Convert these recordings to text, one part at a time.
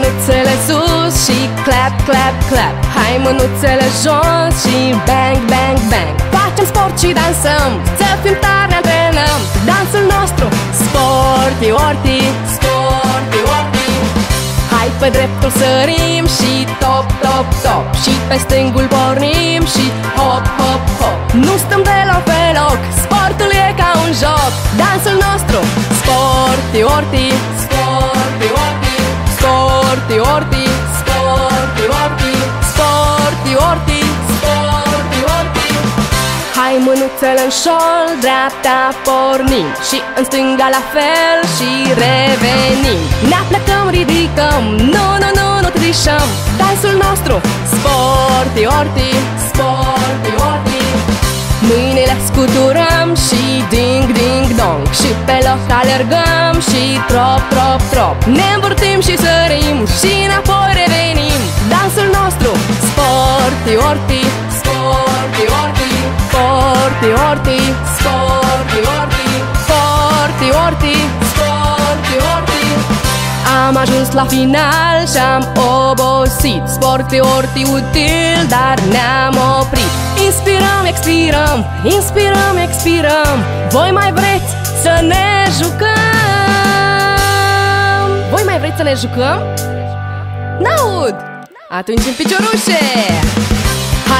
mânuțele sus și clap, clap, clap. Hai mânuțele jos și bang, bang, bang. Facem sport și dansăm, să fim tari ne antrenăm. Dansul nostru, sporti, orti, sporti, orti. Hai pe dreptul sărim și top, top, top. Și pe stângul pornim și hop, hop, hop. Nu stăm deloc pe loc, sportul e ca un joc. Dansul nostru, sporti, orti, sporti, Hai mânuțele în șol, dreapta pornim. Și în stânga la fel și revenim. Ne aplecăm, ridicăm, nu, nu, nu, nu trișăm Dansul nostru, sporti, orti, sporti, orti. Mâinile scuturăm și ding, ding, dong. Și pe loc alergăm și trop, trop, trop. Ne învârtim și sărim și înapoi revenim. Dansul nostru, sporti, orti, sporti, orti Sporti, orti, sporti, orti Sporti, orti, sporti, orti Am ajuns la final și-am obosit Sporti, orti, util, dar ne-am oprit Inspirăm, expirăm, inspirăm, expirăm Voi mai vreți să ne jucăm? Voi mai vreți să ne jucăm? N-aud! Atunci în piciorușe!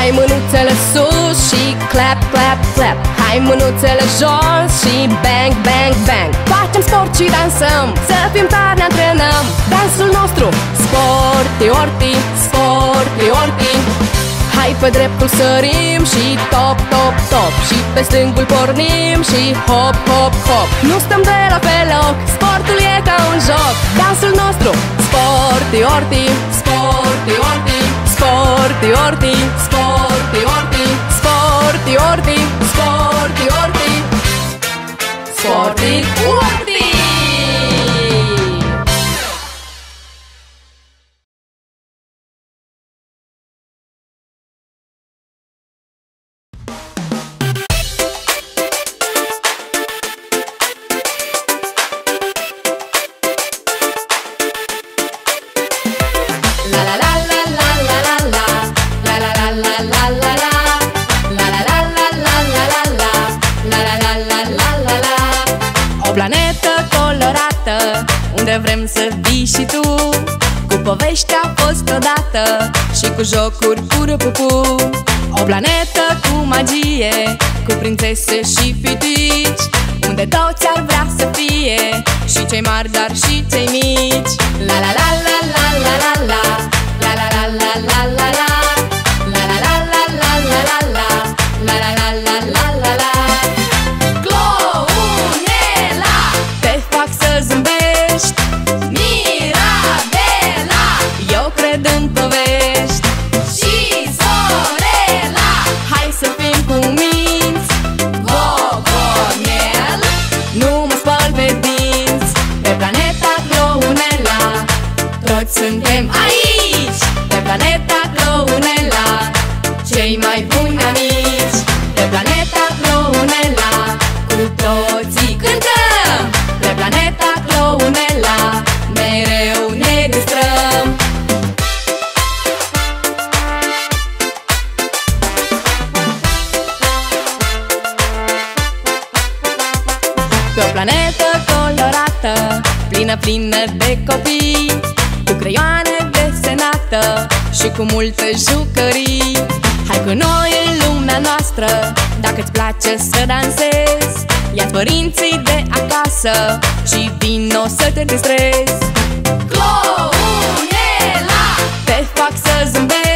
Hai mânuțele sus și clap, clap, clap. Hai mânuțele jos și bang, bang, bang. Facem sport și dansăm, să fim tari ne antrenăm. Dansul nostru, sporti, orti, sporti, orti. Hai pe dreptul sărim și top, top, top. Și pe stângul pornim și hop, hop, hop. Nu stăm de la pe loc, sportul e ca un joc. Dansul nostru, sporti, orti, sporti, orti Sporti, orti, sporti, orti Sporti, orti, orti colorată Unde vrem să vii și tu Cu povești a fost odată Și cu jocuri pur pupu O planetă cu magie Cu prințese și pitici Unde toți ar vrea să fie Și cei mari, dar și cei mici La la la la la la la la La la la la la la la Pe o planetă colorată Plină, plină de copii Cu creioane desenată Și cu multe jucării. Hai cu noi în lumea noastră Dacă-ți place să dansezi ia părinții de acasă Și vino să te distrezi. Clounela Te fac să zâmbești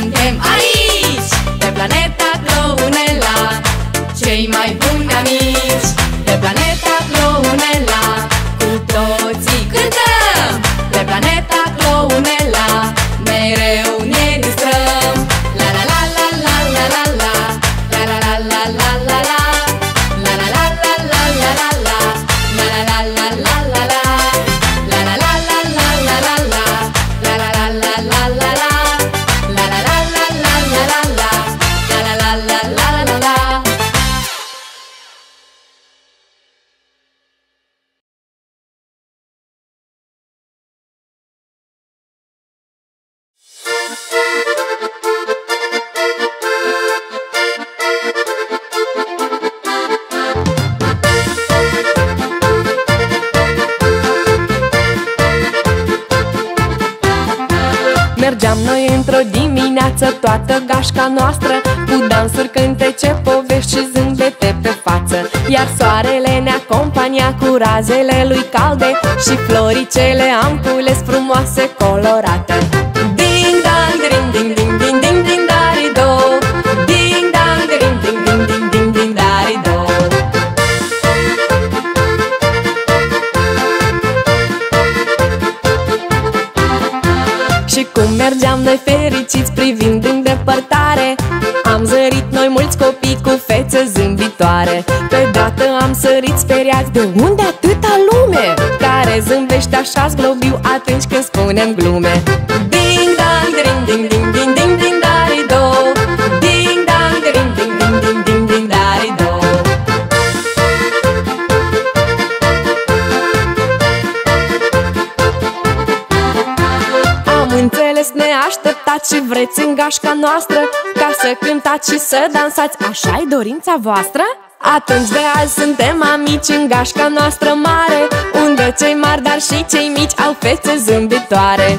suntem aici Pe planeta Clounela. Cei mai buni amici Pe planeta Clounela. Cu toții cântăm Pe planeta Clounela. Mereu Mergeam noi într-o dimineață Toată gașca noastră Cu dansuri, cântece, povești și zâmbete pe față. Iar soarele ne acompania cu razele lui calde Și floricele am cules frumoase, colorate. Și cum mergeam noi fericiți privind în depărtare Am zărit noi mulți copii cu fețe zâmbitoare. Pe dată am sărit speriați de unde atâta lume? Care zâmbește așa zglobiu atunci când spunem glume. Ding dang ding ding ding ding ding ding neașteptat și vreți în gașca noastră Ca să cântați și să dansați, așa e dorința voastră? Atunci de azi suntem amici în gașca noastră mare Unde cei mari, dar și cei mici au fețe zâmbitoare